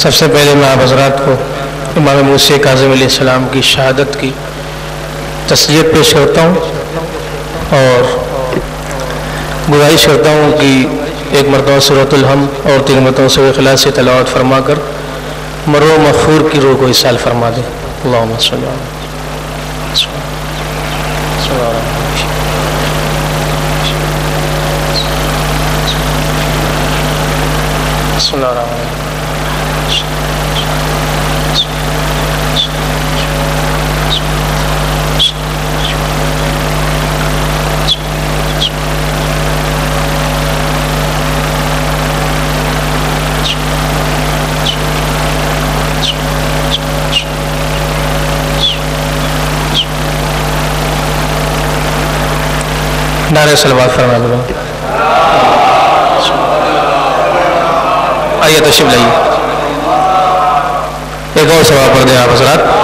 सबसे पहले मैं आप हजरात को इमाम मूसी काजम सलाम की शहादत की तस्लीत पेश करता हूँ और गुजारिश करता हूँ कि एक मरतबा सूरतम और तीन मरतबा से खिला से तलावत फरमा कर मरो मफूर की रूह को इसाल फरमा दें। अल्लाह नारे सलवार फरमा दो आइए तशीफ लाइए। एक और सवाल पढ़ दें आप हजरात।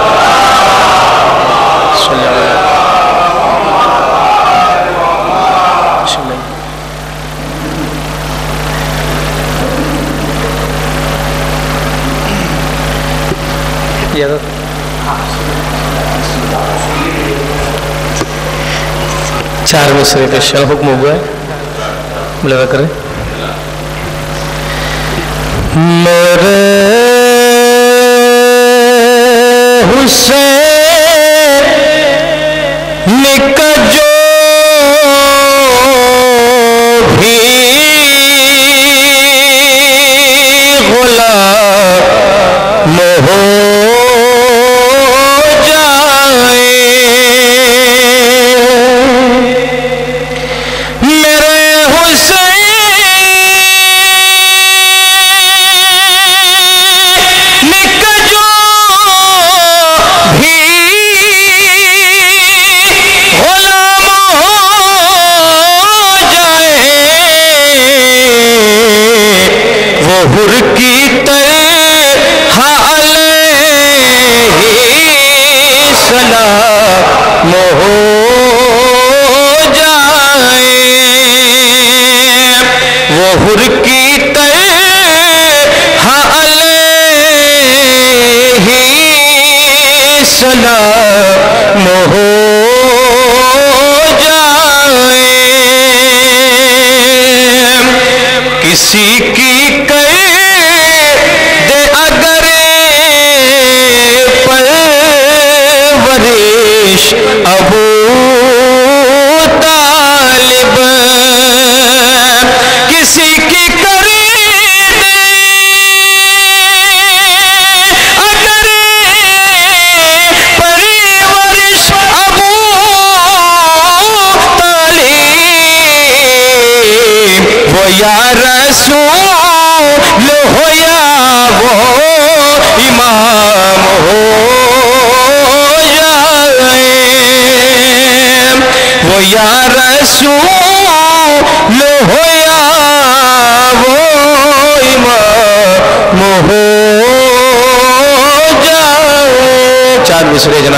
चार मिसरे श्री शल हुक्म हुआ है करें। मेरे हुसैन निकल जो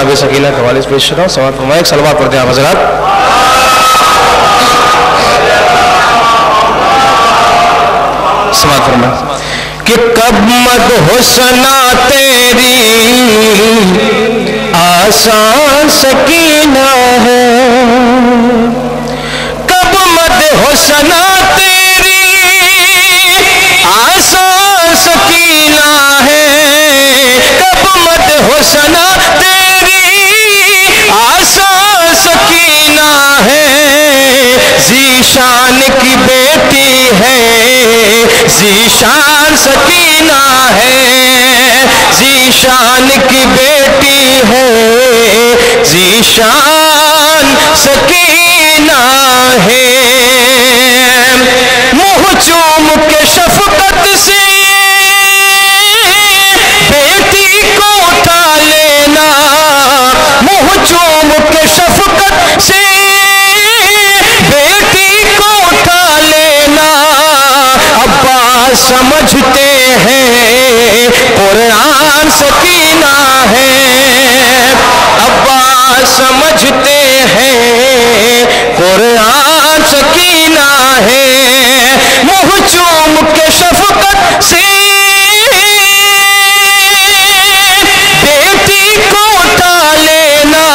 जनाब सकीना के वालिद पेश कर सवाल फरमाए सलवा पढ़ते हैं हजरात। समाज फरमा कि कब मद हुसना तेरी आसान सकीना है? कब मद हुसना की बेटी है, जीशान सकीना है, जीशान की बेटी है, जीशान सकीना है। मुँह चूम के शफकत से बेटी को उठा लेना, मुँह चूम के शफकत से कीना है। अब्बा समझते हैं, कुरान सकीना है। मुह चूम के शफकत से बेटी को लेना।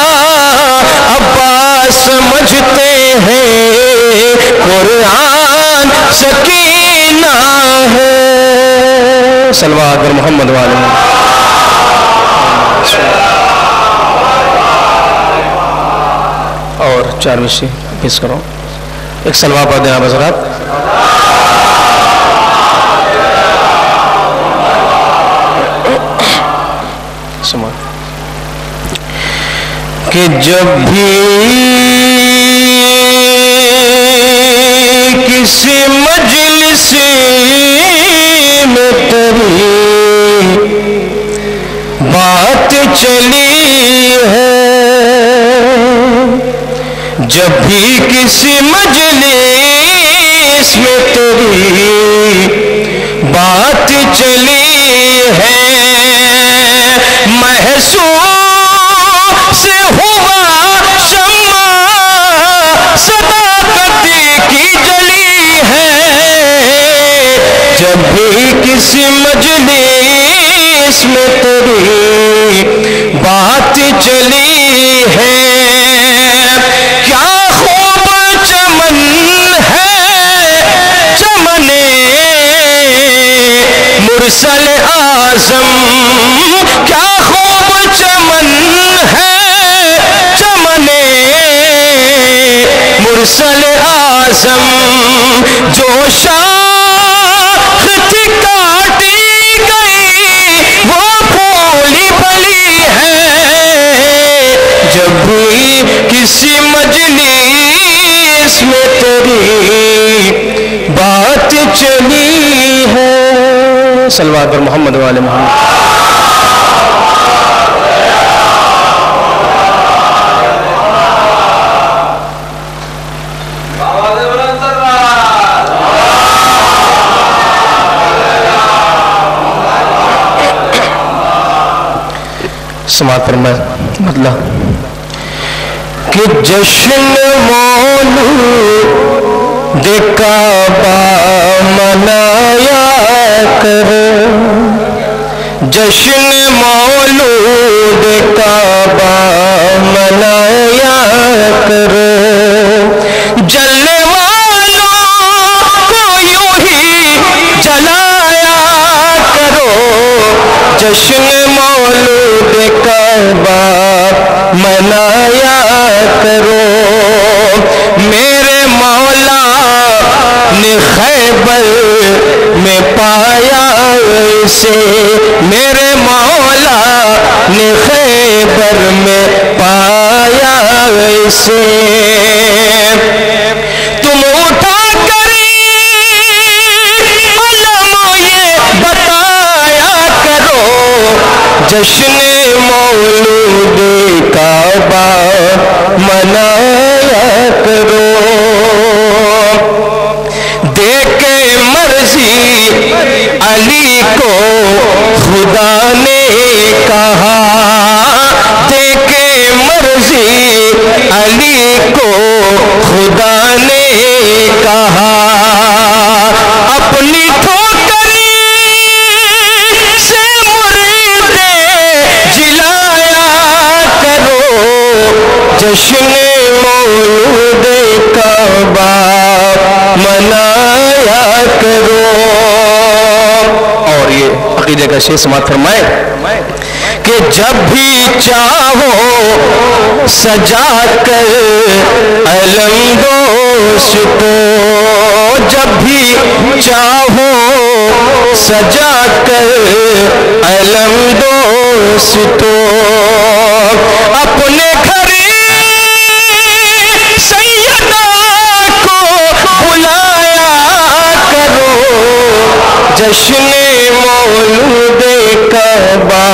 अब्बा समझते हैं, कुरान सकीना है। सलवा मोहम्मद वाले। चार विषय पेश करो। एक सलवा पढ़ देना हजरात कि जब भी किसी मजलिस में तेरी बात चली किसी मजलिस में तेरी बात चली है। महसूस हुआ शम्मा सदाकत की जली है। जब भी किसी मजलिस में तेरी बात चली है मुरसल आज़म, क्या खूब चमन है चमने? मुरसल आज़म, जो शाख थी काटी गई, वो फूली बली है। जब किसी मजलिस में तेरी बात चली सलवार पर मोहम्मद वाले मोहम्मद। समात पर मैं मतलब कि जश्न मोलू देखा मनाया करो। जश्न मौलू देखा बा मनाया करो। जलने वालों करो। जश्न मौलूद कबा मनाया करो। मेरे मौला ने खैबर पाया इसे मेरे मौला ने खैबर में पाया इसे तुम उठा करी अलम ये बताया करो। जश्न मौलूद काबा मनाया करो। को खुदा ने कहा, देखे मर्ज़ी अली को खुदा ने कहा। अपनी ठोकरी से मुर्दे जिलाया करो जश्न मौलूद अकीदे का शेष समात फरमाए कि जब भी चाहो सजा कर अलम दोस्त जब भी चाहो सजा कर अलम दोस्त अपने घरे जश्न मौलूद कबा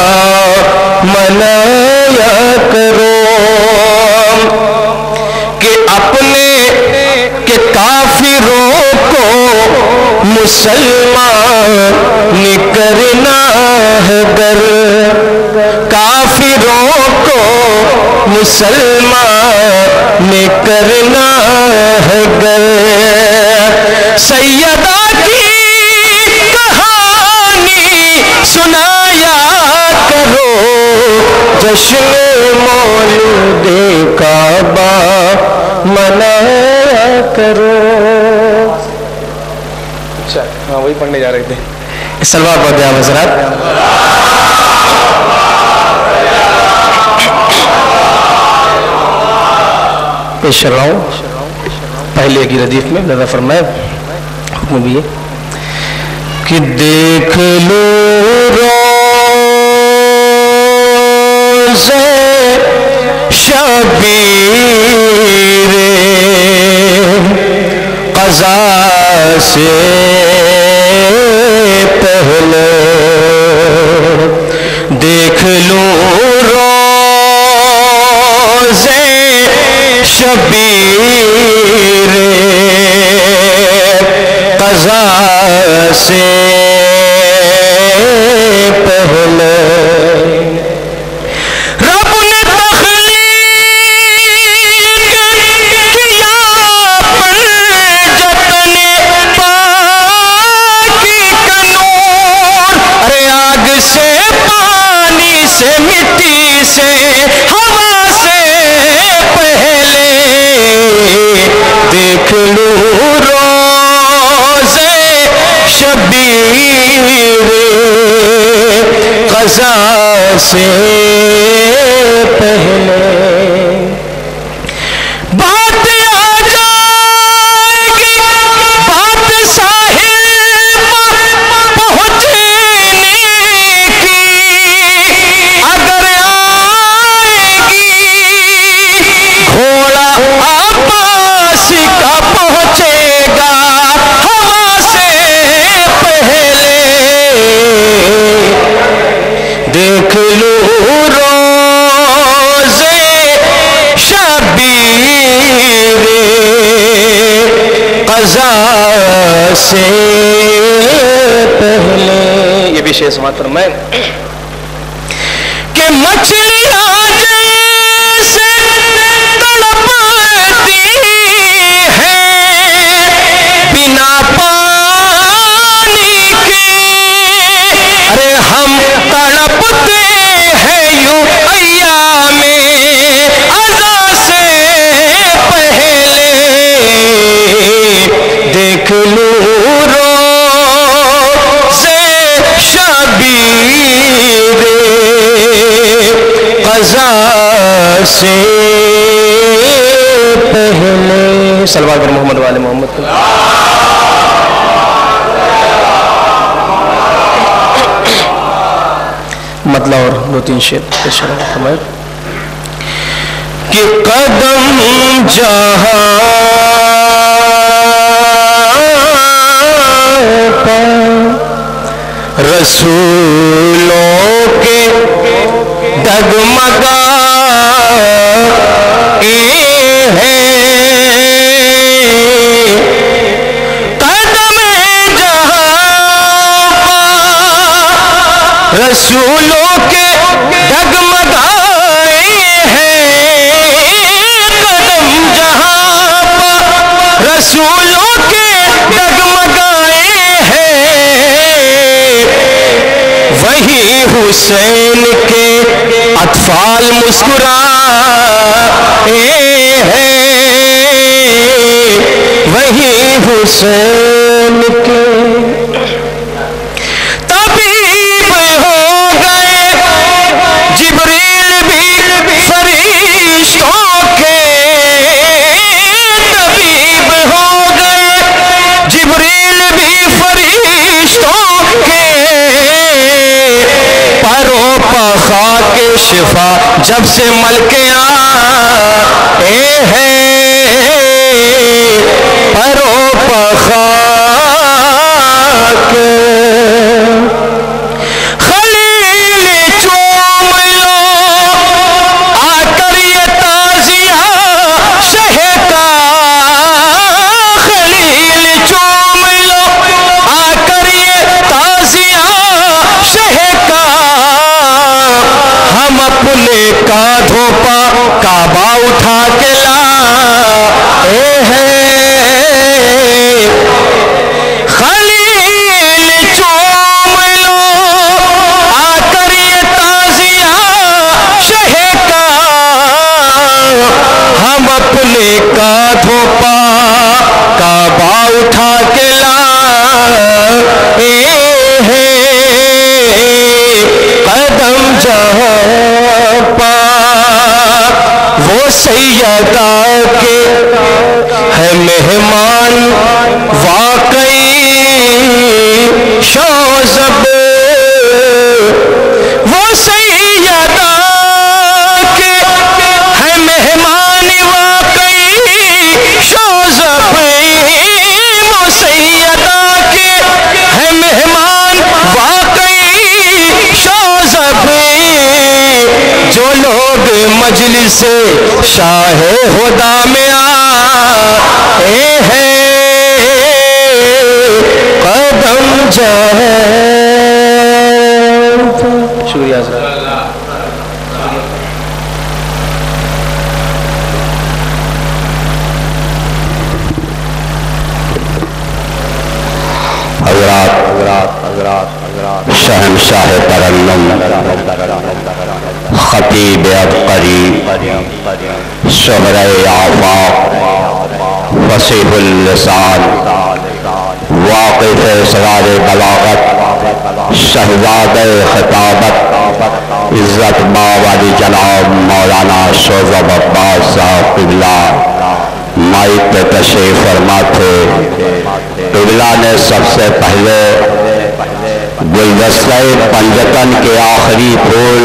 मनाया करो। कि अपने के काफिरों को मुसलमान करना है गर काफिरों को मुसलमान करना जश्न मौलूद काबा मनाया करो। अच्छा हाँ वही पढ़ने जा रहे थे। सलवार पढ़ दिया हजरात। पेश कर रहा हूँ। पहले की रदीफ में दादा फरमाए हुक्म भी है कि देख लो रोज़े शबीर कज़ा से पहले। देख लो रोज़े शबीर से पहले ये भी शेष मात्र मैं कि मछलियाँ कज़ा से पहले। सलवार पर मोहम्मद वाले मोहम्मद को। मतलब और दो तीन शेर फरमाए। कि कदम जहाँ पर रसूलों डगमगा हुसैन के तबीब हो गए जिब्रील भी फरिश्तों के। तबीब हो गए जिब्रील भी फरिश्तों के। परो पखा के शिफा जब से मलके आए हैं शाह खुदा में आए हैं कदम जाए शुक्रिया सर। शहनशाह तरन्नम खतीब अबकरी शहर आफाक वसीहुल्लिसान वाकिफ सरार बलागत शहजाद खिताबत इज़्ज़त बावाली जनाब मौलाना शोजब अब्बास साहब किबला माइक पे तशरीफ़ फरमा थे किबला ने सबसे पहले गुलदस्ता पंजतन के आखिरी फूल,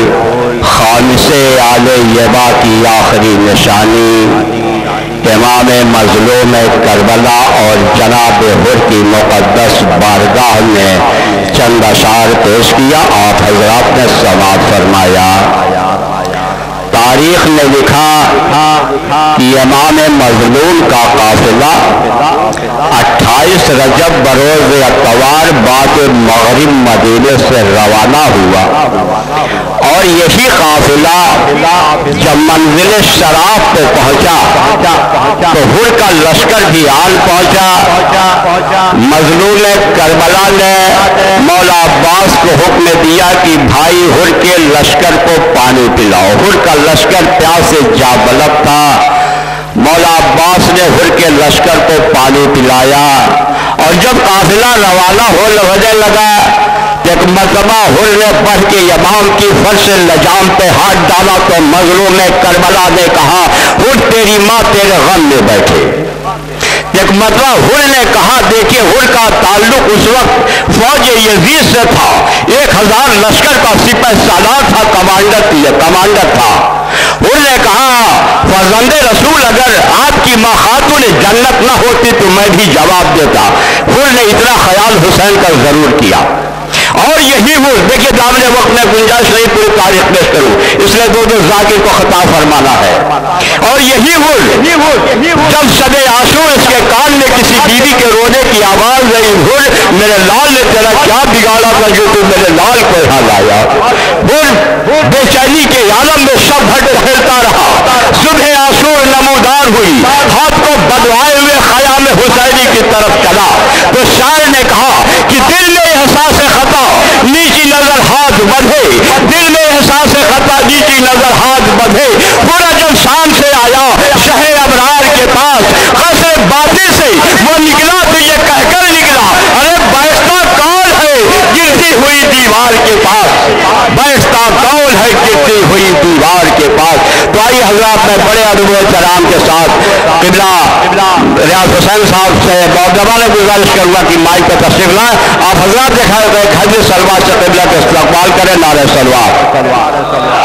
खामिसे आले यबा की आखिरी निशानी। इमाम मजलूम करबला और जनाब हुर की मुकदस बारगाह में चंद अशार पेश किया, आप हजरात ने समाप्त फरमाया। तारीख ने लिखा कि इमाम मजलूम का काफिला 28 रजब बरोज अतवार बाद मगरब मदीने से रवाना हुआ। और यही काफिला जब मंजिल शराब पे पहुँचा तो हुर का लश्कर भी आल पहुँचा। मजलूल करबला ने मौला अब्बास को हुक्म दिया कि भाई हुर के लश्कर को पानी पिलाओ। हुर का लश्कर प्यास से जाबलब था। मौला अब्बास ने हुर के लश्कर को पानी पिलाया और जब काफिला रवाना हो होने लगा एक मरतबा हुर ने बढ़ के यमाम की फर्श लजाम पे हाथ डाला तो मजलूम में करबला ने कहा, हुर, तेरी माँ तेरे गम में बैठे। एक मतला हुर ने कहा, देखिए, हुर का ताल्लुक उस वक्त फौज यजीद से था। एक हज़ार लश्कर का सिपह सालार था, कमांडर कमांडर था। हुर ने कहा फजंद रसूल, अगर आपकी माँ ने जन्नत ना होती तो मैं भी जवाब देता। उन्होंने इतना ख्याल हुसैन का ज़रूर किया। और यही वो देखिए, दामने वक्त में गुंजाइश नहीं, पूरी तारीख पेश करूँ। इसलिए दो दो जाकिर को खताब फरमाना है। और यही वो जब सदे आँसू इसके कान में किसी बीवी के रोने की आवाज़ रही हुर मेरे लाल ने तेरा क्या बिगाड़ा कर जो तू मेरे लाल को यहाँ लाया? हुर बेचैनी के आलम में सब भट फैलता रहा। सुबह आँसू नमोदार हुई। हाथ को बदवाए हुए खया में हुसैनी की तरफ़ चला। तो शायर ने कहा कि दिल में एहसास खता नीची नज़र हाथ बढ़े दिल में एहसास खता नीची नज़र हाथ बढ़े पूरा जब शाम से आया शहे अबरार के पास ऐसे बातें से वो निकला तो ये कहकर निकला, अरे बैठता कौन है? गिरती हुई दीवार के पास। बैठता कौन है? गिरती के पास। तो आई हजरात में बड़े अनुभव कराम के साथ किबला, रियाज हुसैन साहब से बहुत जमाने गुजारिश करूँगा कि माइक पर तशरीफ़ लाए। आप हजरात देखा गए खज सलवा से किबला के इस्तेमाल करें, नारे सलवा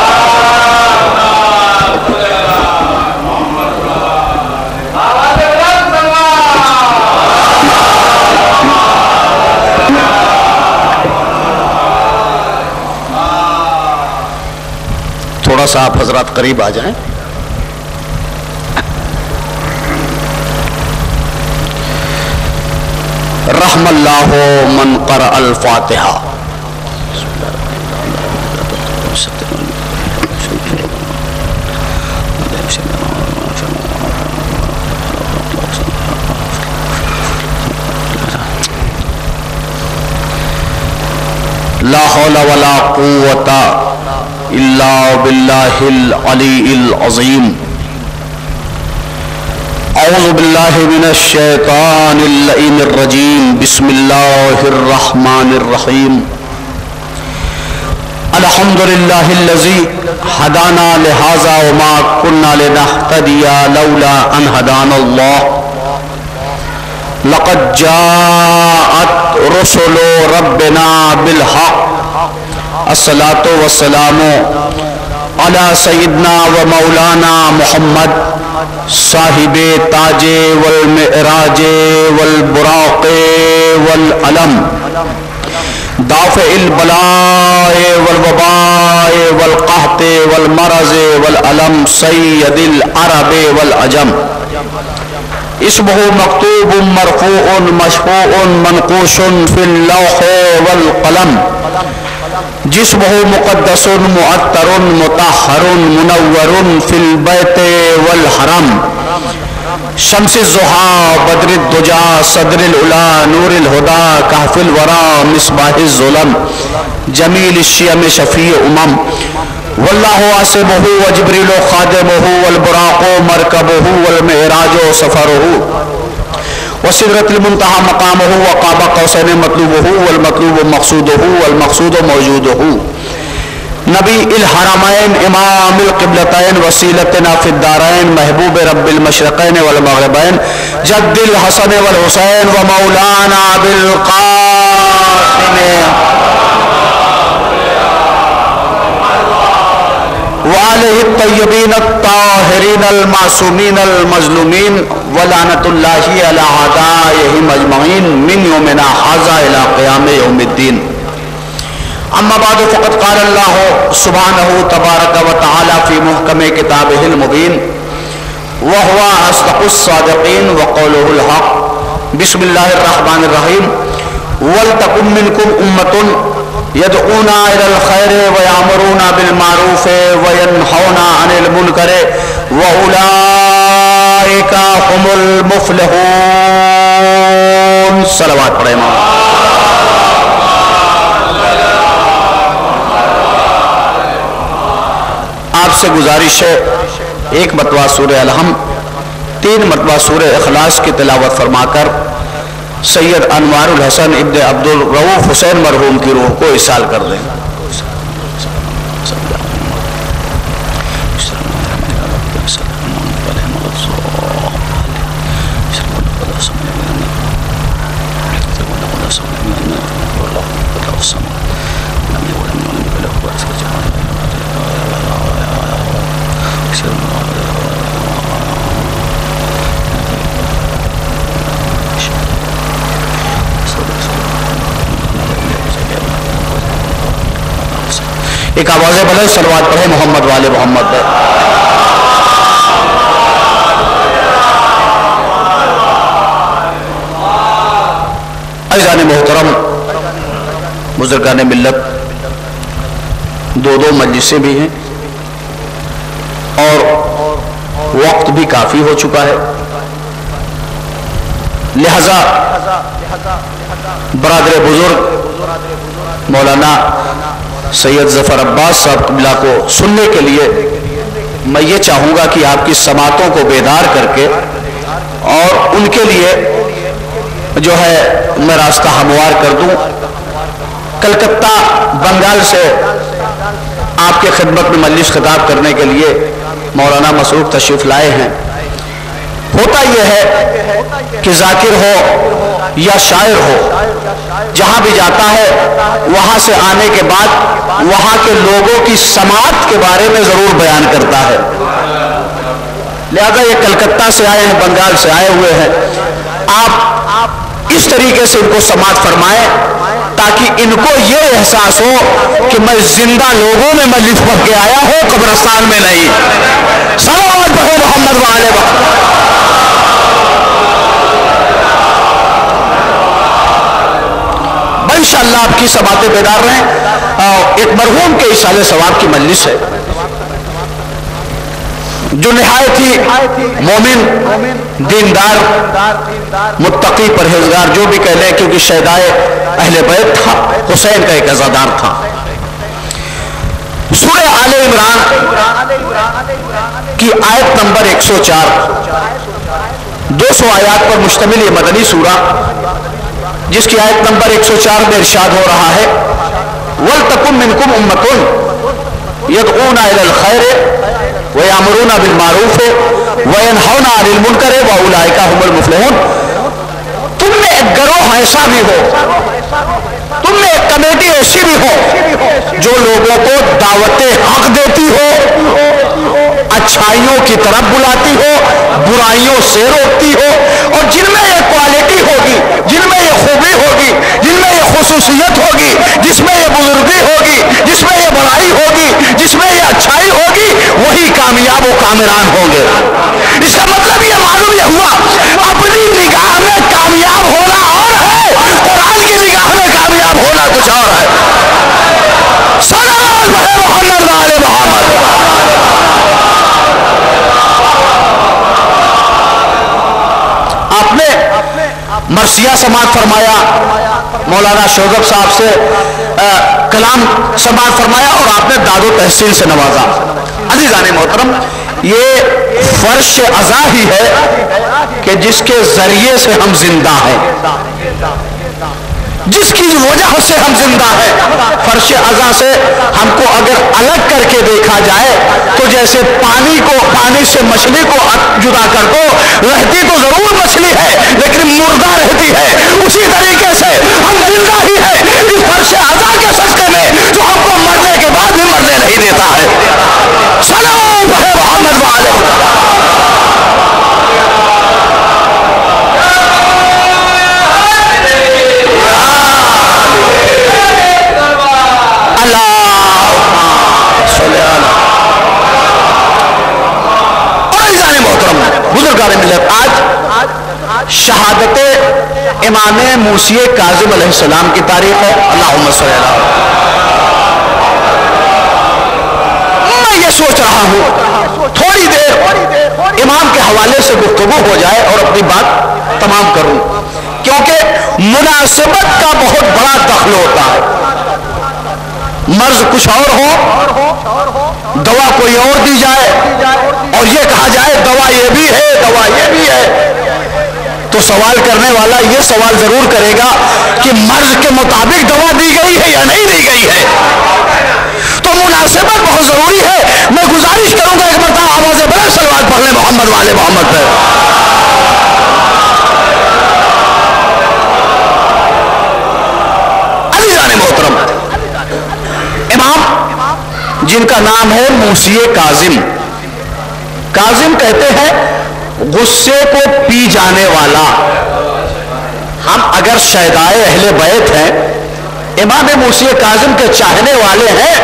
सा आप हजरात करीब आ जाएँ। रहमल्लाह मन कर अल फातिहा। ला हौला वला कुव्वता इल्ला बिल्लाहिल अलीइल अज़ीम अऊज़ु बिल्लाहि मिनश शैतानिर लईनिर रजीम बिस्मिल्लाहिर रहमानिर रहीम अलहमदिल्लाजी हदाना लिहाजा उमा कुन्ना लनहतदिया लौला अन हदान लक़द जाअत रसुलो रब्बना बिलहक अस्सलातो वस्सलामो अला सैदना व मौलाना मोहम्मद साहिब ताजे वल मराजे वल बुराक़े वल अलम। दाफ़ बलाए वल अरब वल अजम। इसमहु मकतूब मरफून मशफून मनकूशन फिल वल कलम। जिसमहु मुकदसन मुअत्तरुन मुतहरुन मुनव्वरुन फिल बैत वल हरम। शम्स जुहा, बद्र सदर उला नूर हुदा, कहफिल वरा, मिसबाह जुलम, जमील शियम शफी उमम। वल्लाह आसिमहु व जिब्रील खादिमहु वल बुराको मरकबहु वल महराजो सफरहु। व मकाम हो व काबा कौसैन मतलूबहु वल मतलूब मकसूदहु वल मकसूद मौजूदहु नबी इल हरमैन इमाम क़िबलतैन वसीलत नाफिदारैन महबूब रब्बिल मशरक़ैन वल मग़रिबैन जद्दिल हसन वल हुसैन व मौलाना बिल क़ासिम वालतबीन ताहरीन मासूमीन मजलूमीन वलानतुल्लामजमैन मिन योमिना हाजा क़याम योमुद्दीन। अम्माबाद फ़कत क़ाल्लाह सुबहान तबारक व ताली फ़ी महकम किताब मुबीन। वहवा असदक़ुस्सादक़ीन वक़ौलहक़ बिस्मिल्लाहिर्रहमानिर्रहीम वल तकुम मिनकुम उम्मतुन। यदूना खैर वयामरूना बिल मारूफ वयनहौना अनिल मुनकर वउलाइका हुमुल मुफलिहून सलावत पढ़े आपसे गुजारिश है, एक मतवा सूर्य अलहम, तीन मतवा सूर्य अखलास की तिलावत फरमाकर सैयद अनवारुल हसन इब्न अब्दुल रऊफ हुसैन मरहूम की रूह को इसाल कर दें। एक आवाज़ बदल, सलवात पढ़े, मोहम्मद वाले मोहम्मद अजान मोहतरम बुजुर्गान मिल्लत दो दो मजलिसें भी हैं, और वक्त भी काफ़ी हो चुका है। लिहाजा बरदर बुज़ुर्ग मौलाना सैयद ज़फ़र अब्बास साहब कबला को सुनने के लिए मैं ये चाहूँगा कि आपकी समातों को बेदार करके और उनके लिए जो है मैं रास्ता हमवार कर दूँ। कलकत्ता, बंगाल से आपके खिदमत में मजलिस खिताब करने के लिए मौलाना मसरूफ तशरीफ़ लाए हैं। होता यह है कि जाकिर हो या शायर हो, जहाँ भी जाता है, वहाँ से आने के बाद वहाँ के लोगों की समाज के बारे में ज़रूर बयान करता है। लिहाजा ये कलकत्ता से आए हैं, बंगाल से आए हुए हैं। आप इस तरीके से इनको समाज फरमाएँ, ताकि इनको ये एहसास हो कि मैं ज़िंदा लोगों में मजलिस पढ़ के आया हूँ, कब्रस्तान में नहीं। सलाम मोहम्मद वाले इंशाला आपकी सबातें बेदार रहें। एक मरहूम के इसाले सवाब की मजलिस है। जो नहायत ही मोमिन, दीनदार, मुत्तकी परहेजगार, जो भी कह लें, क्योंकि शहदाय अहले बैत था, हुसैन का एक अजादार था। सूर्य आले इमरान की आयत नंबर 104 200 आयात पर मुश्तमिल ये मदनी सूरा जिसकी आयत नंबर 104 में इरशाद हो रहा है वल तकुम मिनकुम उम्मतुन यदूना खैर व अमरूना बिल मारूफ व हौना अनिल मुनकर व उलाइका हमल मुफलहून। तुम में एक गरोह ऐसा भी हो तुम में एक कमेटी ऐसी भी हो, जो लोगों को दावत हक देती हो, अच्छाइयों की तरफ़ बुलाती हो, बुराइयों से रोकती हो और जिनमें ये क्वालिटी होगी, जिनमें ये खूबी होगी, जिनमें ये खसूसियत होगी, जिसमें ये बुजुर्गी होगी, जिसमें ये बड़ाई होगी, जिसमें ये अच्छाई होगी, वही कामयाब व कामरान होंगे। इसका मतलब ये मालूम यह हुआ, अपनी निगाह में कामयाब होना और है कुरान की निगाह में कामयाब होना कुछ और है सलाम मोहम्मद वाले मोहम्मद आपने मरसिया समाज फरमाया मौलाना शोगब साहब से आ, कलाम समाज फरमाया और आपने दादो तहसील से नवाजा। अजीजान मोहतरम ये फर्श अजा ही है कि जिसके ज़रिए से हम ज़िंदा हैं। जिसकी वजह से हम ज़िंदा है। फर्श अजा से हमको अगर अलग करके देखा जाए तो जैसे पानी को, पानी से मछली को जुदा कर दो, रहती तो ज़रूर मछली है, लेकिन मुर्दा रहती है। उसी तरीके से हम ज़िंदा ही है। इस फर्श अजा के सस्ते में जो हमको मरने के बाद भी मरने नहीं देता है। बुजुर्गान मिलत आज शहादत इमाम मूसी काजिम सलाम की तारीख है। अल्लाह मैं ये सोच रहा हूँ, थोड़ी देर इमाम के हवाले से गुफ्तगु हो जाए और अपनी बात तमाम करूँ, क्योंकि मुनासिबत का बहुत बड़ा दखल होता है। मर्ज कुछ और हो दवा कोई और दी जाए। और ये कहा जाए, दवा ये भी है, दवा ये भी है। तो सवाल करने वाला ये सवाल ज़रूर करेगा कि मर्ज के मुताबिक दवा दी गई है या नहीं दी गई है। तो मुनासिबत बहुत ज़रूरी है। मैं गुजारिश करूँगा एक मरतबा आवाज़ बड़े सलवार पढ़ने मोहम्मद वाले मोहम्मद पे जिनका नाम है मूसी काजिम। काजिम कहते हैं, गुस्से को पी जाने वाला। हम अगर शहदाए अहले बैत हैं, इमाम मूसी काजिम के चाहने वाले हैं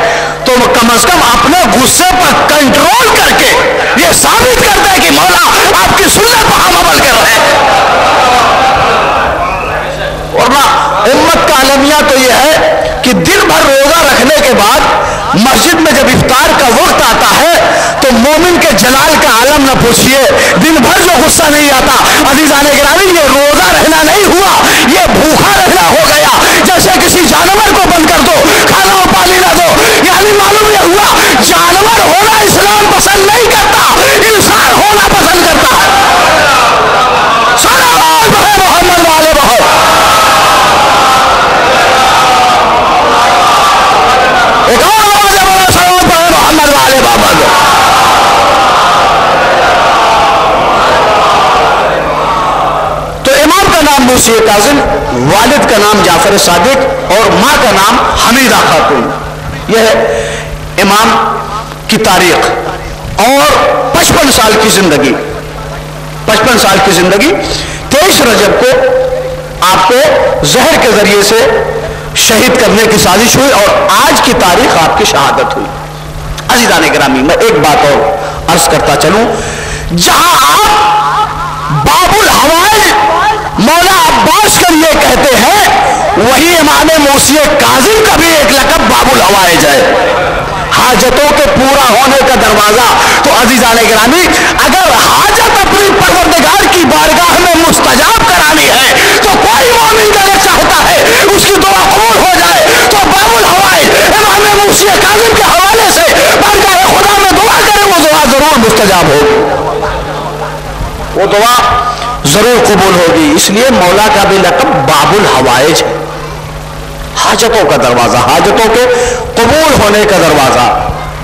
तो कम अज कम अपने गुस्से पर कंट्रोल करके ये साबित कर दे कि मौला, आपकी सुन्नत पर हम अमल कर रहे हैं। और ना उम्मत का अलमिया तो यह है कि दिन भर रोजा रखने के बाद मस्जिद में जब इफ्तार का वक्त आता है तो मोमिन के जलाल का आलम न पूछिए। दिन भर जो गुस्सा नहीं आता अजीजान गिरानी ये रोजा रहना नहीं हुआ, ये भूखा रहना हो गया। जैसे किसी जानवर को बंद कर दो, खाना और पानी ना दो। यानी मालूम यह हुआ, जानवर होना इस्लाम पसंद नहीं करता इंसान होना पसंद करता है सलाम है मोहम्मद वाले बहुत एक और आवाज़ है सलाम है मोहम्मद वाले मोहम्मद तो नाम काजिम वालिद का नाम जाफ़र सादिक और माँ का नाम हमीदा खातून यह है इमाम की तारीख और पचपन साल की ज़िंदगी। पचपन साल की ज़िंदगी। तेईस रजब को आपको जहर के ज़रिए से शहीद करने की साजिश हुई और आज की तारीख आपकी शहादत हुई। अजीदान ग्रामी, मैं एक बात और अर्ज़ करता चलूँ। जहाँ आप बाबुल हवाई मौला अब्बास का ये कहते हैं वही मूसी काजिम का भी एक लकब बाबुल हवाई है हाजतों के पूरा होने का दरवाज़ा। तो अजीजान गिरामी अगर हाजत अपनी परवरदिगार की बारगाह में मुस्तजाब करानी है तो कोई मोमिन अगर चाहता है, उसकी दुआ कबूल हो जाए। तो बाबुल हवाई इमाम मूसी काजिम के हवाले से बारगाह खुदा में दुआ करे, वो दुआ ज़रूर मुस्तजाब होगी। वो दुआ ज़रूर कबूल होगी। इसलिए मौला का भी लकब बाबुल हवाइज है हाजतों का दरवाज़ा, हाजतों के कबूल होने का दरवाज़ा।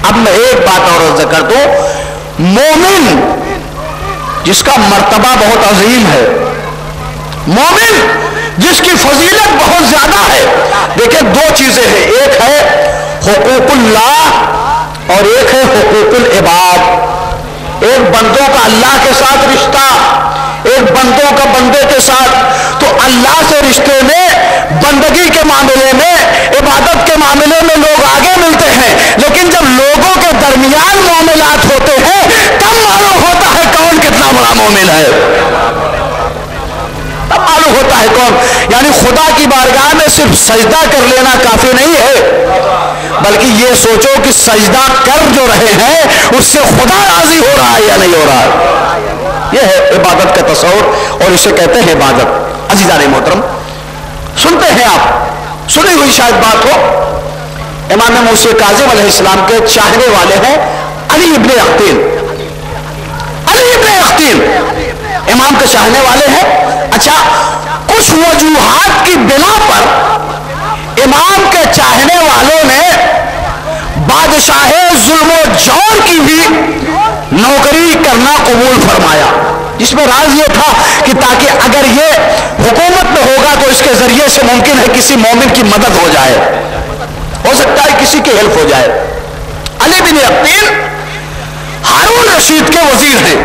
अब मैं एक बात और कर दू, मोमिन, जिसका मर्तबा बहुत अजीम है, मोमिन, जिसकी फजीलत बहुत ज़्यादा है, देखिए दो चीज़ें हैं, एक है हकूकुल्लाह और एक है हकूकुल इबाद। एक बंदों का अल्लाह के साथ रिश्ता एक बंदों का बंदे के साथ। तो अल्लाह से रिश्ते में, बंदगी के मामले में, इबादत के मामले में लोग आगे मिलते हैं। लेकिन जब लोगों के दरमियान मामलात होते हैं, तब मालूम होता है कौन कितना बड़ा मोमिन है। तब मालूम होता है कौन। यानी खुदा की बारगाह में सिर्फ़ सजदा कर लेना काफ़ी नहीं है। बल्कि ये सोचो कि सजदा कर जो रहे हैं, उससे खुदा राज़ी हो रहा है या नहीं हो रहा? है यह है इबादत का तस्वर और इसे कहते हैं इबादत। अजीजान मोहतरम, सुनते हैं आप, सुनी हुई शायद बात हो। इमाम मूसी काजिम इस्लाम के चाहने वाले हैं अली इबन अख्तीन। अली इबन अख्तीन, इमाम के चाहने वाले हैं। अच्छा कुछ वजूहत की बिना पर इमाम के चाहने वालों ने बादशाह जुल्म जौर की भी नौकरी करना कबूल फरमाया। जिसमें राज ये था कि ताकि अगर ये हुकूमत में होगा तो इसके ज़रिए से मुमकिन है किसी मोमिन की मदद हो जाए। हो सकता है किसी की हेल्प हो जाए। अली बिन अकील हारून रशीद के वज़ीर हैं।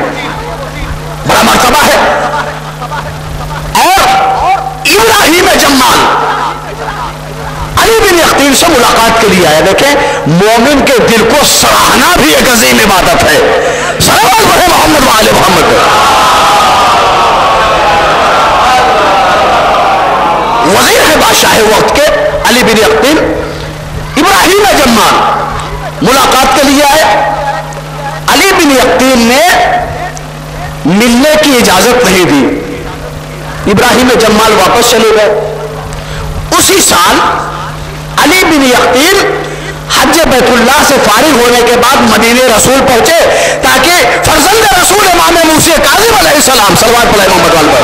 बड़ा मरतबा है। और इब्राहिम जम्माल अली बिन अख्तीर से मुलाकात के लिए आया। देखें, मोमिन के दिल को सराहना भी एक अजीम इबादत है। मोहम्मद वाले मोहम्मद। वज़ीर है बादशाह वक्त के अली बिन अख्तीर इब्राहिम जम्मान मुलाकात के लिए आए। अली बिन अख्तीर ने मिलने की इजाज़त नहीं दी। इब्राहिम जम्माल वापस चले गए। उसी साल अली बिन यकीन हज बैतुल्लाह से फारिग होने के बाद मदीने रसूल पहुँचे, ताकि फरजंद रसूल इमाम मूसी काजिम सलाम सलवार पढ़े मोहम्मद पर।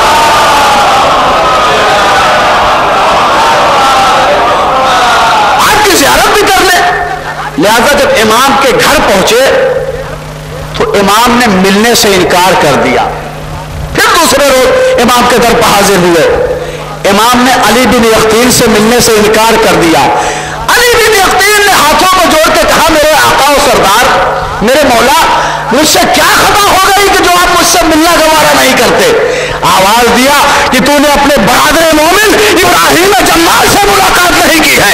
आपकी जियारत भी कर ले। लिहाजा जब इमाम के घर पहुँचे तो इमाम ने मिलने से इनकार कर दिया। फिर दूसरे रोज इमाम के घर पर हाजिर हुए। इमाम ने अली बिन यकीन से मिलने से इनकार कर दिया। अली बिन यकीन ने हाथों को जोड़ के कहा, मेरे आका सरदार, मेरे मौला, मुझसे क्या खता हो गई कि जो आप मुझसे मिलना गवारा नहीं करते? आवाज़ दिया कि तूने अपने बहादुर मोमिन इब्राहिम जम्माल से मुलाकात नहीं की है।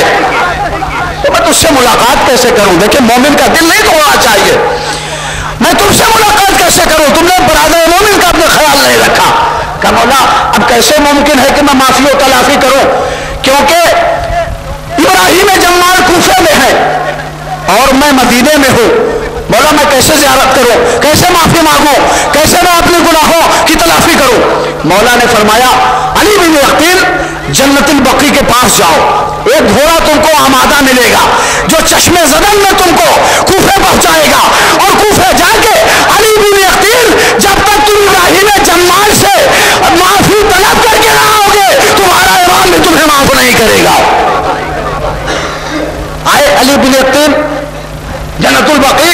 तो मैं तुझसे मुलाकात कैसे करूँ? देखिए, मोमिन का दिल नहीं तोड़ना चाहिए। मैं तुमसे मुलाकात कैसे करूँ? तुमने बरादर मोमिन का अपने ख्याल नहीं रखा। का मौला, अब कैसे मुमकिन है कि मैं माफ़ी और तलाफी करूँ? क्योंकि इब्राहिम जम्माल कूफे में है और मैं मदीने में हूँ। बोला मैं कैसे जियारत करूँ? कैसे माफ़ी मांगू? कैसे मैं अपने गुनाहों की तलाफी करूँ? मौला ने फरमाया, अली बिन यकीन, जन्नतिल बकरी के पास जाओ। एक घोड़ा तुमको आमादा मिलेगा, जो चश्मे जदन में तुमको कूफे पहुंचाएगा। और कूफे जाके अली बिन यकीन जब तक तुम इब्राहिम जम्माल से माफ़ी तलब करके ना आओगे तुम्हारा इमाम भी तुम्हें माफ़ नहीं करेगा। आए अली बिन यकीन जन्नतुल बकी,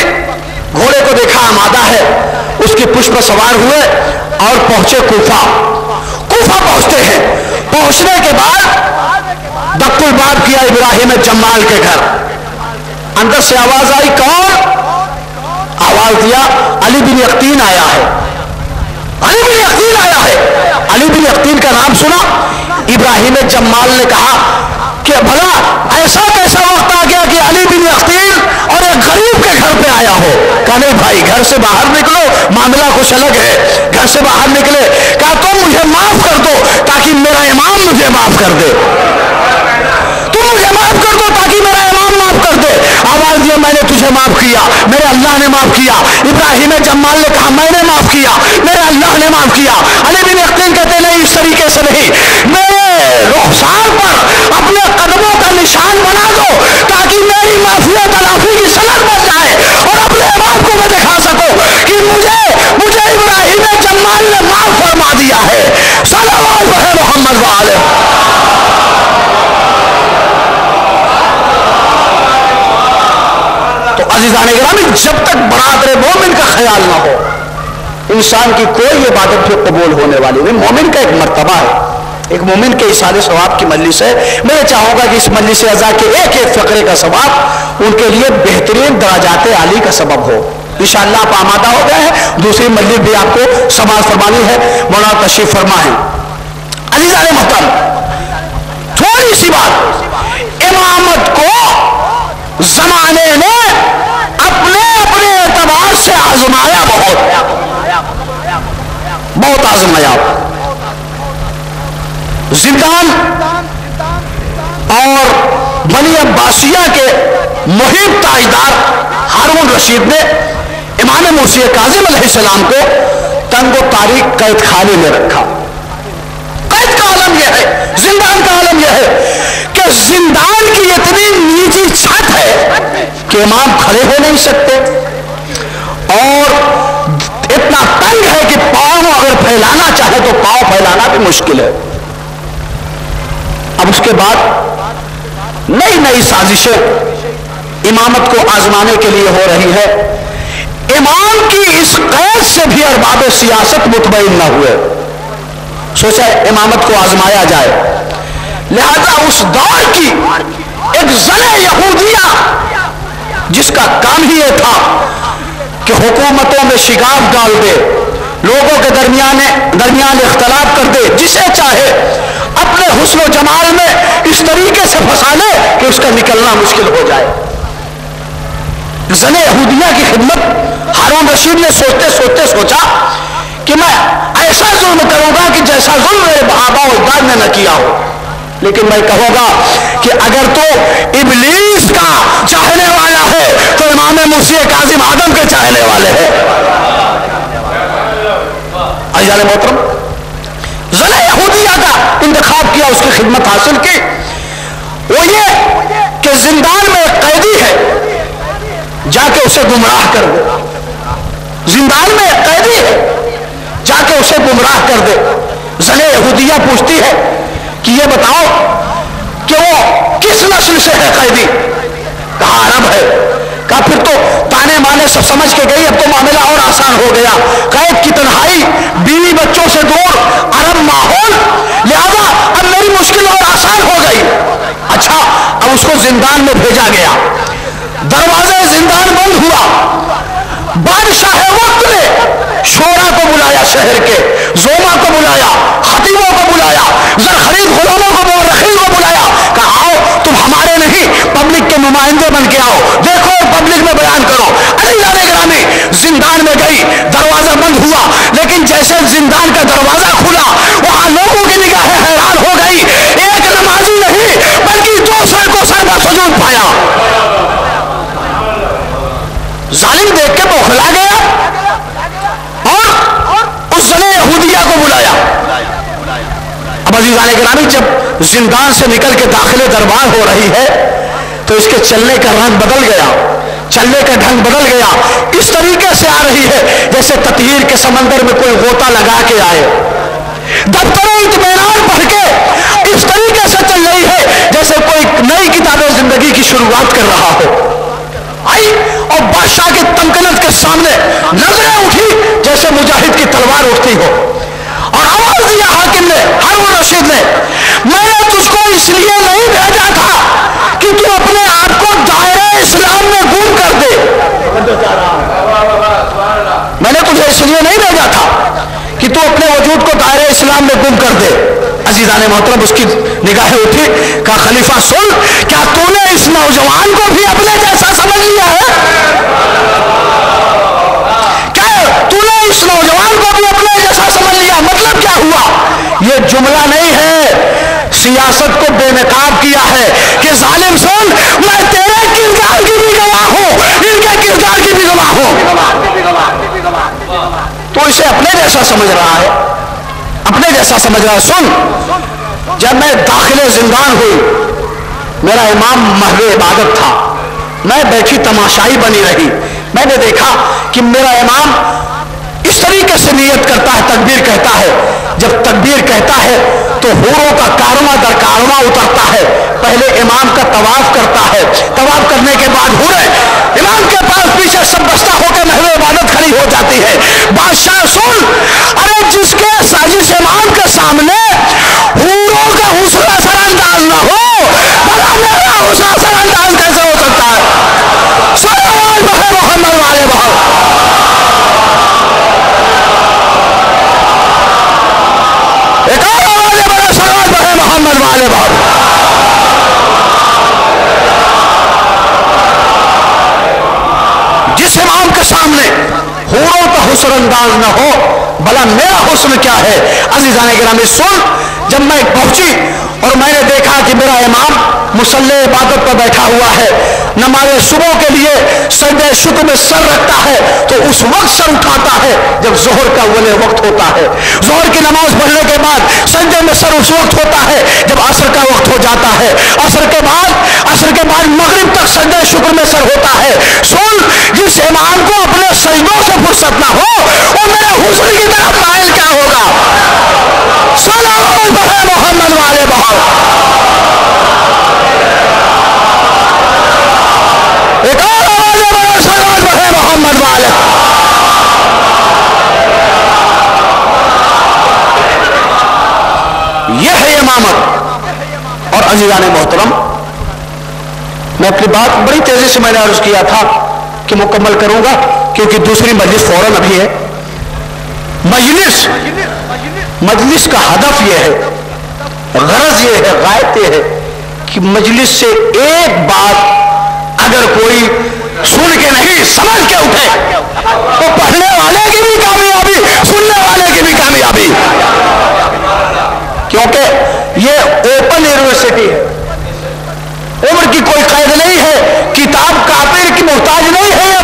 घोड़े को देखा आमादा है, उसकी पुष्प सवार हुए और पहुँचे कूफा। कूफा पहुँचते हैं। पहुँचने के बाद दक्कुल बात किया इब्राहिम जम्माल के घर। अंदर से आवाज़ आई, कौन? आवाज़ दिया, अली बिन यकीन आया है। अली बिन यकीन आया है। अली बिन यकीन का नाम सुना। इब्राहिम जम्माल ने कहा कि भला, ऐसा कैसा वक्त आ गया कि अली बिन यकीन और एक गरीब के घर पे आया हो। कहा, नहीं भाई, घर से बाहर निकलो, मामला कुछ अलग है। घर से बाहर निकले। कहा, तुम मुझे माफ़ कर दो ताकि मेरा इमाम मुझे माफ़ कर दे। तुम मुझे माफ़ कर दो ताकि मेरा इमाम माफ़ कर दे। आवाज़ दिया, मैंने तुझे माफ़ किया। मेरे अल्लाह ने माफ़ किया। इब्राहिम जम्माल ने कहा मैंने माफ़ किया मेरे अल्लाह ने माफ़ किया अली बिन यकीन कहते नहीं इस तरीके से नहीं मेरे रुखसार पर अपने कदमों का निशान बना दो ताकि मेरी माफिया तलाफी की सनत बन जाए और अपने इमाम को मैं दिखा सकूँ कि मुझे मुझे इब्राहिम जम्माल ने माफ़ फरमा दिया है सलाम मोहम्मद वाले तो अजीजान ग्रामी जब तक बरादर मोमिन का ख्याल ना हो। इंसान की कोई इबादत भी कबूल होने वाली नहीं। मोमिन का एक मरतबा है। एक मोमिन के इसाले सवाब की मजलिस है। मैं चाहूँगा कि इस मजलिस अजा के एक एक फकरे का सवाब उनके लिए बेहतरीन दराजात आली का सबब हो। इंशाला आप आमादा हो गए हैं। दूसरी मजलिस भी आपको समाज फरमानी है। मौलाना तशीफ फरमा है अलीजान मोहतरम थोड़ी सी बात। इमामत को जमाने ने अपने अपने एतबार से आजमाया बहुत। बहुत आजमाया। जिंदान और बनी अब्बासिया के मुहिम ताजदार हारून रशीद ने इमाम मुर्शी काजिम सलाम को तंगो तारीख कैद खाने में रखा। कैद का आलम यह है, जिंदान का आलम यह है कि जिंदान की इतनी निजी छत है कि इमाम खड़े हो नहीं सकते। और इतना तंग है कि पाँव अगर फैलाना चाहे तो पाँव फैलाना भी मुश्किल है। अब उसके बाद नई नई साजिशें इमामत को आजमाने के लिए हो रही है। इमाम की इस कैद से भी अरबाब सियासत मुतमिन न हुए। सोचा इमामत को आजमाया जाए। लिहाजा उस दौर की एक जने यहूदिया जिसका काम ही यह था कि हुकूमतों में शिकाफ डाल दे, लोगों के दरमियान दरमियान इख्तलाफ कर दे, जिसे चाहे, अपने हुस्न जमाल में इस तरीके से फंसा ले कि उसका निकलना मुश्किल हो जाए। जने यहूदिया की खिदमत, हारून रशीद ने सोचते सोचते सोचा कि मैं ऐसा जुल्म करूँगा कि जैसा जुल्म मेरे बाबा उदार ने न किया हो। लेकिन मैं कहूँगा कि अगर तो इबलीस का चाहने वाला है तो इमाम मुर्शी काजिम आदम के चाहने वाले हैं। अजान मोहतरम जला यहूदिया का इंतखाब किया, उसकी खिदमत हासिल की। वो ये कि जिंदान में एक कैदी है, जाके उसे गुमराह कर दे। जिंदान में एक कैदी है, जाके उसे गुमराह कर दे। जले यहूदिया पूछती है कि ये बताओ कि वो किस नस्ल से है कैदी? कहा, अरब है। कहा, फिर तो ताने माने सब समझ के गई, अब तो मामला और आसान हो गया। कैद की तन्हाई, बीवी बच्चों से दूर, अरब माहौल, लिहाजा अब मेरी मुश्किल और आसान हो गई। अच्छा अब उसको जिंदान में भेजा गया। दरवाजे जिंदान बंद हुआ। बादशाह वक्त ने। शोरा को बुलाया, शहर के। जोमा को बुलाया, खतीबों को बुलाया जर खरीद गुलामों को रखील को बुलाया। कहा, आओ, तुम हमारे नहीं, पब्लिक के नुमाइंदे बन के आओ। देखो, पब्लिक में बयान करो। अली ग्रामी, जिंदान में गई, दरवाज़ा बंद हुआ। लेकिन जैसे जिंदान का दरवाज़ा खुला, वहाँ लोगों अब अजीजान ग्रामी जब जिंदान से निकल के दाखिले दरबार हो रही है तो इसके चलने का रंग बदल गया, चलने का ढंग बदल गया। इस तरीके से आ रही है, जैसे ततीर के समंदर में कोई गोता लगा के आए। दफ्तर इतमान पढ़ के इस तरीके से चल रही है, जैसे कोई नई किताबें ज़िंदगी की शुरुआत कर रहा हो। आई, और बादशाह की तमकनत के सामने नज़रें उठी, जैसे मुजाहिद की तलवार उठती हो। और आवाज़ दिया हाकिम ने हारून रशीद ने, मैंने तुझको इसलिए नहीं भेजा था कि तू अपने आप को दायरे इस्लाम में गुम कर दे। मैंने तुझे इसलिए नहीं भेजा था कि तू अपने वजूद को दायरे इस्लाम में गुम कर दे। अजीजा ने मोहतरम, उसकी निगाहें उठी, कहा, खलीफा, सुन, क्या तूने इस नौजवान को भी अपने जैसा समझ लिया है क्या तूने इस नौजवान को भी अपने जैसा समझ लिया मतलब क्या हुआ यह जुमला नहीं है सियासत को बेनकाब किया है कि जालिम सुन, मैं तेरे किरदार की भी गवाह हूँ, इनके किरदार की भी गवाह हूँ। तो इसे अपने जैसा समझ रहा है? अपने जैसा समझ रहा है? सुन, जब मैं दाखिले जिंदान हुई, मेरा इमाम महवे इबादत था। मैं बैठी तमाशाई बनी रही। मैंने देखा कि मेरा इमाम किस तरीके से नियत करता है, तकबीर कहता है। जब तकबीर कहता है तो हूरों का कारवा दर कारवा उतरता है। पहले इमाम का तवाफ करता है। तवाफ करने के बाद हूरे, इमाम के पास पीछे सब बस्ता होकर महवे इबादत खड़ी हो जाती है। बादशाह सुन, अरे जिसके साजिश इमाम के सामने असरअंदाज न हो, भला मेरा हुस्न क्या है? अजीजान गिरामी सुन, जब मैं पहुँची और मैंने देखा कि मेरा इमाम मुसल्ले इबादत पर बैठा हुआ है, नमाज़ सुबह के लिए संजय शुक्र में सर रखता है तो उस वक्त सर उठाता है जब जोहर का वले वक्त होता है। जोहर की नमाज़ पढ़ने के बाद संजय में सर उस वक्त होता है जब असर का वक्त हो जाता है। असर के बाद तक संजय शुक्र में सर होता है। सुन, जिस ईमान को अपने सजदों से फुर्सत ना हो, वो मेरे हुस्न की तरफ़ मायल क्या होगा? सलाम मोहम्मद वाले बहुत मोहम्मद वाले। यह है इमामत और अजीजान मोहतरम। मैं अपनी बात बड़ी तेज़ी से मैंने अर्ज़ किया था कि मुकम्मल करूँगा, क्योंकि दूसरी मजलिस फ़ौरन अभी है। मजलिस मजलिस का हदफ यह है, गरज यह है, गायत यह है कि मजलिस से एक बात अगर कोई सुन के नहीं, समझ के उठे तो पढ़ने वाले की भी कामयाबी, सुनने वाले की भी कामयाबी। क्योंकि ये ओपन यूनिवर्सिटी है। उम्र की कोई कैद नहीं है, किताब कापिर की मोहताज नहीं है ये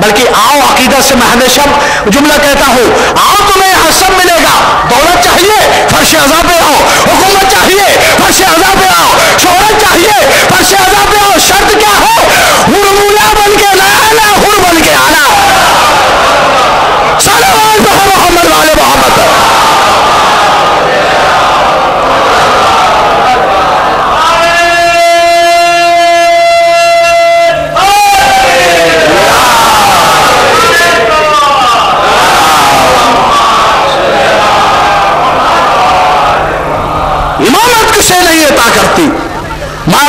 बल्कि आओ अकीदत से मैं हमेशा जुमला कहता हूँ, आओ तुम्हें यहाँ सब मिलेगा। दौलत चाहिए, फर्श अजा पे आओ। हुकूमत चाहिए, फर्श अजा पे आओ। शोहरत चाहिए, फर्श अजा पे आओ। शर्त क्या है? हुरमुला बन के ना आना हुर बन के आना। सलाम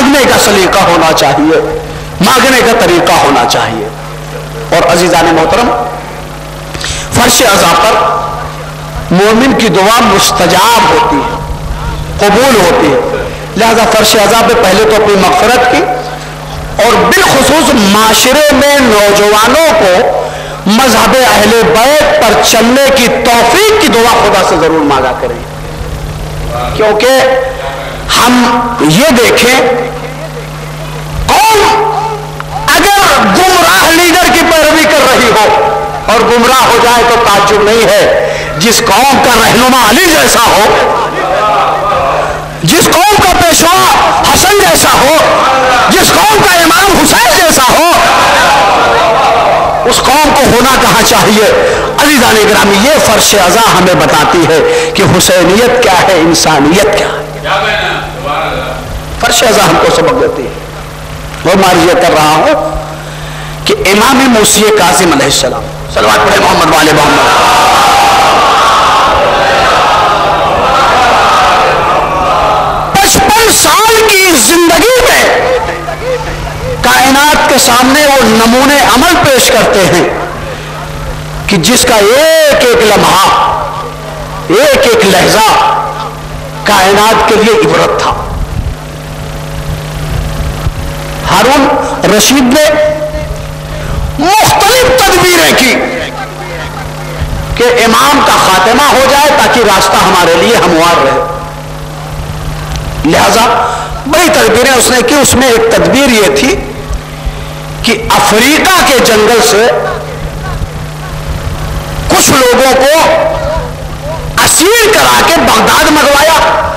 मांगने का सलीका होना चाहिए, मांगने का तरीका होना चाहिए। और अजीजान मोहतरम, फर्श अजा पर मोमिन की दुआ मुस्तजाब होती है, कबूल होती है। लिहाजा फर्श अजा पे पहले तो अपनी मफरत की और बिलखसूस माशरे में नौजवानों को मज़हब अहले बैत पर चलने की तोफीक की दुआ खुदा से ज़रूर मांगा करें। क्योंकि हम ये देखें गुमराह लीडर की पैरवी कर रही हो और गुमराह हो जाए तो ताजुब नहीं है। जिस कौम का रहनुमा अली जैसा हो, जिस कौम का पेशवा हसन जैसा हो, जिस कौम का इमाम हुसैन जैसा हो, उस कौम को होना कहाँ चाहिए? अली जाने ग्रामी, ये फर्श अजा हमें बताती है कि हुसैनियत क्या है, इंसानियत क्या है। फर्श अजा हमको सबक देती है। वो मैं ये कर रहा हूँ। कि इमाम मूसी कासिम मोहम्मद वाले मोहम्मद। पचपन साल की ज़िंदगी में कायनात के सामने वो नमूने अमल पेश करते हैं कि जिसका एक एक लम्हा, एक एक लहजा कायनात के लिए इबरत था। हारून रशीद ने मुख्तलिफ़ तदबीरें की कि इमाम का खात्मा हो जाए ताकि रास्ता हमारे लिए हमवार रहे। लिहाजा बड़ी तदबीरें उसने की। उसमें एक तदबीर यह थी कि अफ्रीका के जंगल से कुछ लोगों को असीर करा के बगदाद मंगवाया।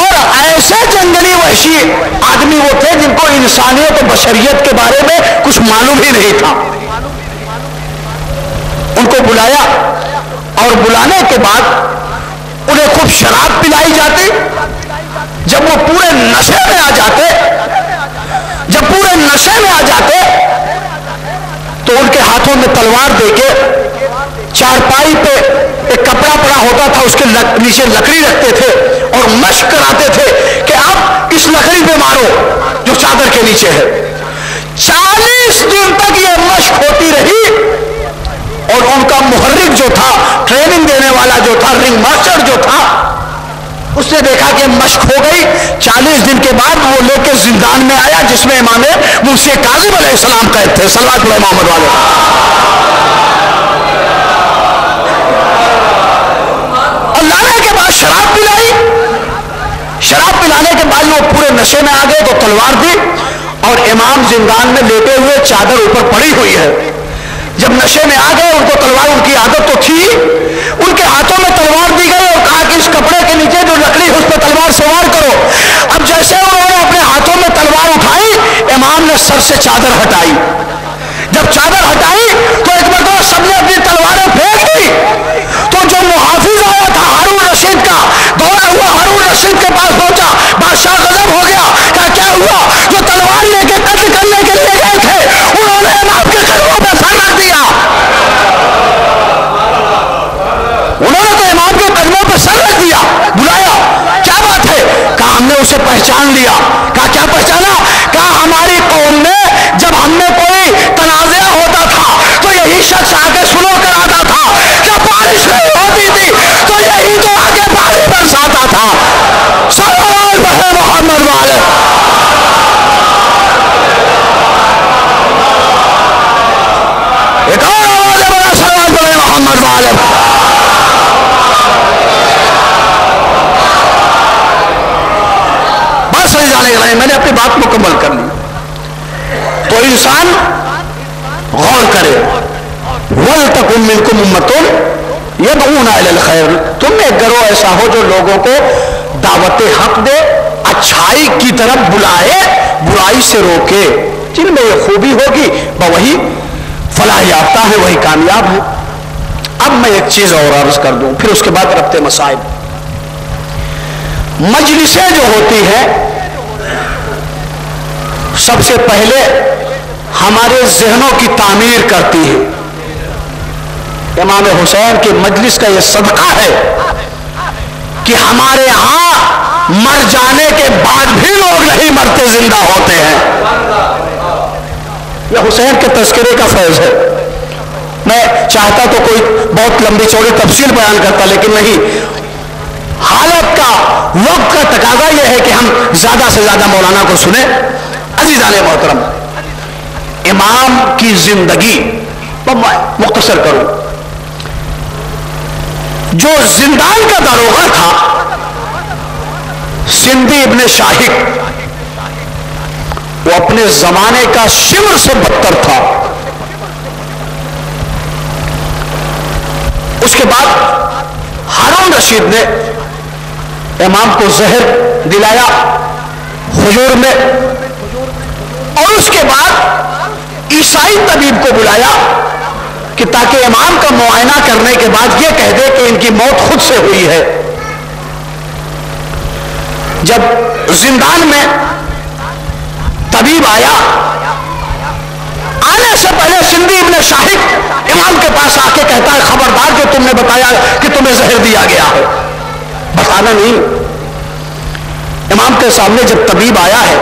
और ऐसे जंगली वहशी आदमी वो थे जिनको इंसानियत और बशरियत के बारे में कुछ मालूम ही नहीं था। उनको बुलाया और बुलाने के बाद उन्हें खूब शराब पिलाई जाती। जब वो पूरे नशे में आ जाते, जब पूरे नशे में आ जाते तो उनके हाथों में तलवार देके चारपाई पे एक कपड़ा पड़ा होता था उसके लक, नीचे लकड़ी रखते थे और मश्क कराते थे कि आप इस लकड़ी पे मारो जो चादर के नीचे है। चालीस दिन तक यह मश्क होती रही और उनका मुहर्रिक जो था ट्रेनिंग देने वाला जो था रिंग मास्टर जो था उसने देखा कि मश्क हो गई। चालीस दिन के बाद वो लेके जिंदान में आया जिसमें इमाम मुंशी काजिम सलाम कैद थे सलात मोहम्मद वाले। और लाने के बाद शराब पिलाई। शराब पिलाने के बाद वो पूरे नशे में आ गए तो तलवार दी और इमाम जिंदान में लेटे हुए चादर ऊपर पड़ी हुई है। जब नशे में आ गए, उनको तलवार, उनकी आदत तो थी। उनके हाथों में तलवार दी गई और कहा कि इस कपड़े के नीचे जो लकड़ी उस पर तलवार सवार करो। अब जैसे उन्होंने अपने हाथों में तलवार उठाई, इमाम ने सर से चादर हटाई। जब चादर हटाई तो एक मरतबा सबने अपनी तलवारें फेंक दी तो जो मुहाफिज आया था हारून रशीद का दौड़ा हुआ हारून रशीद के पास पहुँचा बादशाह गजब हो गया क्या क्या हुआ जो तलवार लेके कत्ल करने के लिए गए थे, उन्होंने इमाम के कदमों पर सर रख दिया। उन्होंने तो इमाम के कदमों पर सर रख दिया। बुलाया, क्या बात है? कहा, हमने उसे पहचान लिया। कहा, क्या पहचाना? कहा, हमारी कौम में जब हमने कोई तनाजा होता था तो यही शख्स आगे सुनो कराता था। जब बारिश नहीं होती थी तो यही तो आगे पानी बरसाता था सवाल बहे मोहम्मद वाले एक और आवाज़ है बड़ा सवाल बहे लगे मैंने अपनी बात मुकम्मल कर ली। तो इंसान गौर करे, वल तक मिलकुम उम्मतुन ये बऊना खैर। तुम एक गरोह ऐसा हो जो लोगों को दावत हक दे, अच्छाई की तरफ़ बुलाए, बुराई से रोके। जिनमें ये खूबी होगी वही फलाह याफ्ता है, वही कामयाब है। अब मैं एक चीज़ और अर्ज़ कर दूँ, फिर उसके बाद रखते मसाइब। मजलिसें जो होती हैं, सबसे पहले हमारे जहनों की तामीर करती है। इमाम हुसैन की मजलिस का यह सदका है कि हमारे यहाँ मर जाने के बाद भी लोग नहीं मरते, ज़िंदा होते हैं। यह हुसैन के तस्करे का फैज है। मैं चाहता तो कोई बहुत लंबी चौड़ी तफसील बयान करता, लेकिन नहीं। हालत का, वक्त का तकाजा यह है कि हम ज़्यादा से ज़्यादा मौलाना को सुने। अजीजान मोहतरम, इमाम की ज़िंदगी मुख्तसर करूँ। जो जिंदान का दारोगा था, सिंधी इब्ने शाहिक वो अपने जमाने का शिमर से बदतर था। उसके बाद हारून रशीद ने इमाम को जहर दिलाया हजूर में, और उसके बाद ईसाई तबीब को बुलाया कि ताकि इमाम का मुआयना करने के बाद यह कह दे कि इनकी मौत खुद से हुई है। जब जिंदान में तबीब आया आने से पहले सिंधी इब्ने शाहिद इमाम के पास आके कहता है, खबरदार जो तुमने बताया कि तुम्हें जहर दिया गया है। बताना नहीं। इमाम के सामने जब तबीब आया है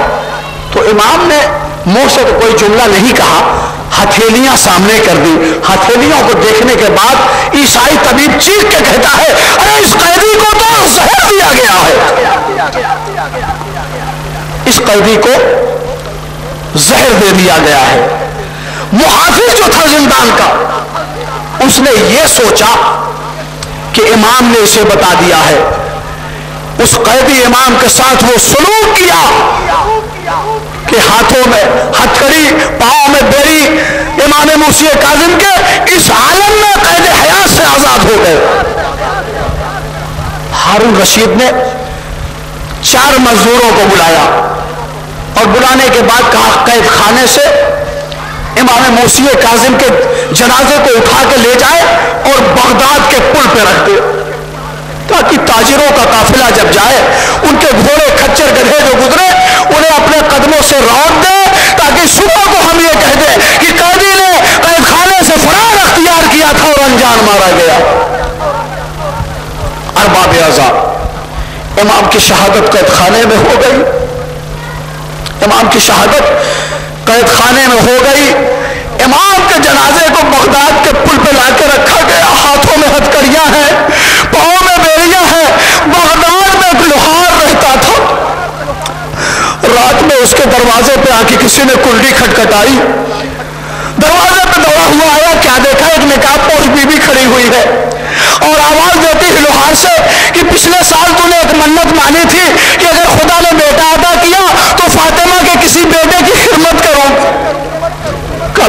तो इमाम ने मुँह से तो कोई जुमला नहीं कहा, हथेलियाँ सामने कर दी। हथेलियों को देखने के बाद ईसाई तबीब चीख के कहता है, अरे, इस कैदी को तो जहर दिया गया है। इस कैदी को जहर दे दिया गया है। मुहाफिज जो था जिंदान का, उसने यह सोचा कि इमाम ने इसे बता दिया है। उस कैदी इमाम के साथ वो सलूक किया कि हाथों में हथकड़ी पाओ में बेरी इमाम मूसी काजिम के इस आलम में कैद हयात से आज़ाद हो गए। हारून रशीद ने चार मजदूरों को बुलाया और बुलाने के बाद कहा, कैद खाने से इमाम मूसी काजिम के जनाजे को उठा के ले जाए और बगदाद के पुल पे रख दे, ताकि ताजिरों का काफिला जब जाए, उनके घोड़े खच्चर गधे जो गुजरे, उन्हें अपने कदमों से रौट दे, ताकि सुबह को हम ये कह दे कि कैदी ने कैद खाने से फरार अख्तियार किया था और अनजान मारा गया। अरबाब आज़ाद इमाम की शहादत कैद खाने में हो गई। इमाम की शहादत कैद खाने में हो गई। इमाम के जनाजे को बगदाद के पुल पर लाके रखा गया। हाथों में हथकड़ियाँ हैं पाओ में बेड़िया है, बगदाद में लोहार रहता था। रात में उसके दरवाजे पे आके किसी ने कुल्डी खटखटाई। दरवाजे पे दौड़ा हुआ आया, क्या देखा? एक निकाब पोष बीबी खड़ी हुई है। और आवाज़ देती है लोहार से कि पिछले साल तूने एक मन्नत मानी थी कि अगर खुदा ने बेटा अदा किया तो फातिमा के किसी बेटे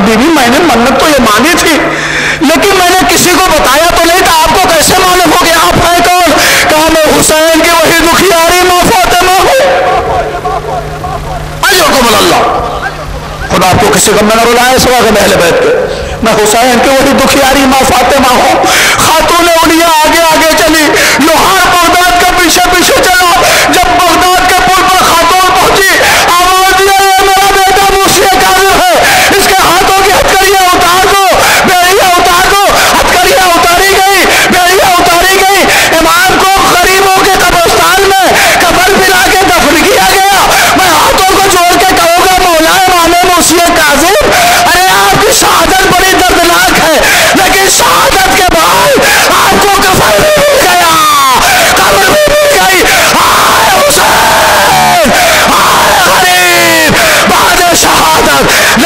कभी मैंने मन्नत तो ये मानी थी, लेकिन मैंने किसी को बताया तो नहीं था। आपको कैसे मालूम हो गया? आप है कौन? कहा, मैं हुसैन की वही दुखियारी माँ फातिमा हूँ। अल्लाह। खुद आपको किसी को मैंने रुलाया सुबह के पहले बैठ के। मैं हुसैन की वही दुखियारी माँ फातिमा हूँ। खातून उड़िया आगे आगे चली लोहार बगदाद के पीछे पीछे चला जब बगदाद के पुल पर खातून पहुँची आवाज़ दिया ये मेरा बेटा मुझसे काबिल है इसके हाथों की हथकड़ियाँ उतार दो बेड़िया उतार दो हथकड़ियाँ उतारी गई बेड़िया उतारी गई इमाम को गरीबों के कब्रस्तान में कबर मिला के दफन किया गया मैं हाथों को जोड़ के कहूँगा मौला माने मुझसे काजिब अरे आपकी शहादत बड़ी दर्दनाक है लेकिन शहादत के बाद आपको कफन भी मिल गया कब्र भी मिल गई हाय हुसैन हाय गरीब बाद शहादत न